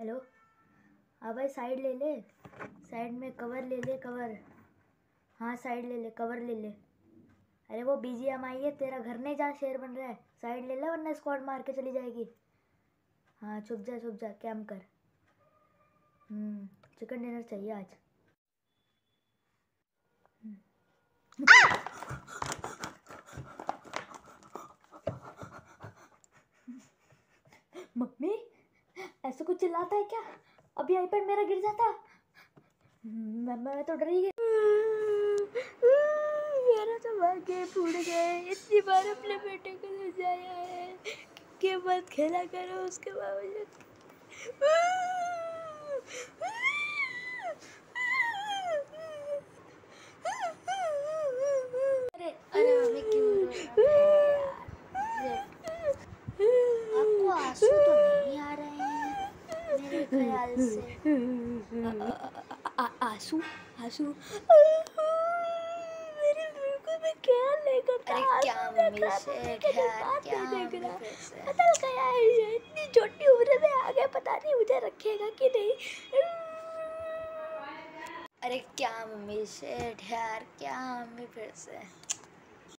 Hello? हाँ भाई, side ले ले। साइड में कवर ले ले, कवर। हाँ साइड ले ले, कवर ले ले। अरे वो बी जी एम आई है, तेरा घर नहीं जहाँ शेर बन रहा है। साइड ले ले, वरना स्क्वाड मार के चली जाएगी। हाँ छुप जा छुप जा कैम कर। हम्म चिकन डिनर चाहिए आज। मम्मी? ऐसे कुछ चिल्लाता है क्या? अभी आईपैड मेरा गिर जाता। मैं मैं तो डर ही गई। मेरा तो भाग्य फूट गए इतनी बार अपने बेटे को समझाया है कि मत खेला करो, उसके बावजूद अरे अरे मम्मी क्यों आपको आँसू तो नहीं आ रहे हैं मेरे ख्याल से आँसू आँसू। मेरे बिल्कुल मैं क्या था अरे क्या मम्मी से क्या पता है इतनी छोटी उम्र में आ गया पता नहीं मुझे रखेगा कि नहीं। अरे क्या मम्मी से? यार क्या मम्मी फिर से?